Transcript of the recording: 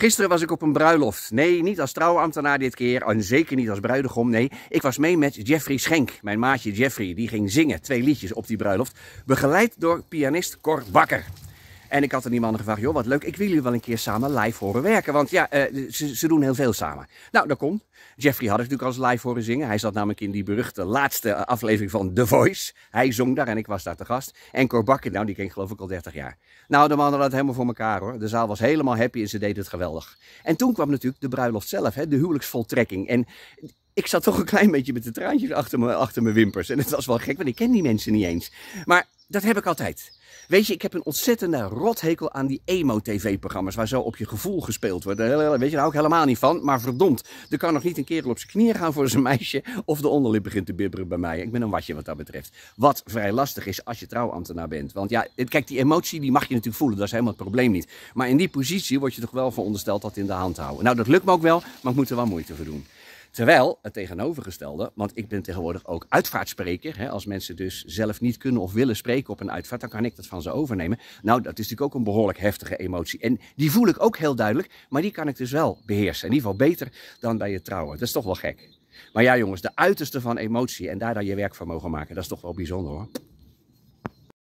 Gisteren was ik op een bruiloft. Nee, niet als trouwambtenaar dit keer. En zeker niet als bruidegom. Nee, ik was mee met Jeffrey Schenk. Mijn maatje Jeffrey. Die ging zingen. Twee liedjes op die bruiloft. Begeleid door pianist Cor Bakker. En ik had aan die mannen gevraagd, joh, wat leuk, ik wil jullie wel een keer samen live horen werken. Want ja, uh, ze, doen heel veel samen. Nou, dat komt. Jeffrey had ik natuurlijk als live horen zingen. Hij zat namelijk in die beruchte laatste aflevering van The Voice. Hij zong daar en ik was daar te gast. En Cor Bakker, nou, die ken ik geloof ik al 30 jaar. Nou, de mannen hadden het helemaal voor elkaar hoor. De zaal was helemaal happy en ze deden het geweldig. En toen kwam natuurlijk de bruiloft zelf, hè, de huwelijksvoltrekking. En ik zat toch een klein beetje met de traantjes achter, me, achter mijn wimpers. En het was wel gek, want ik ken die mensen niet eens. Maar dat heb ik altijd. Weet je, ik heb een ontzettende rothekel aan die emo-tv-programma's waar zo op je gevoel gespeeld wordt. Weet je, daar hou ik helemaal niet van. Maar verdomd, er kan nog niet een kerel op zijn knieën gaan voor zijn meisje of de onderlip begint te bibberen bij mij. Ik ben een watje wat dat betreft. Wat vrij lastig is als je trouwambtenaar bent. Want ja, kijk, die emotie die mag je natuurlijk voelen, dat is helemaal het probleem niet. Maar in die positie word je toch wel verondersteld dat in de hand houden. Nou, dat lukt me ook wel, maar ik moet er wel moeite voor doen. Terwijl het tegenovergestelde, want ik ben tegenwoordig ook uitvaartspreker. Hè, als mensen dus zelf niet kunnen of willen spreken op een uitvaart, dan kan ik dat van ze overnemen. Nou, dat is natuurlijk ook een behoorlijk heftige emotie. En die voel ik ook heel duidelijk, maar die kan ik dus wel beheersen. In ieder geval beter dan bij het trouwen. Dat is toch wel gek. Maar ja, jongens, de uiterste van emotie en daar dan je werk van mogen maken, dat is toch wel bijzonder hoor.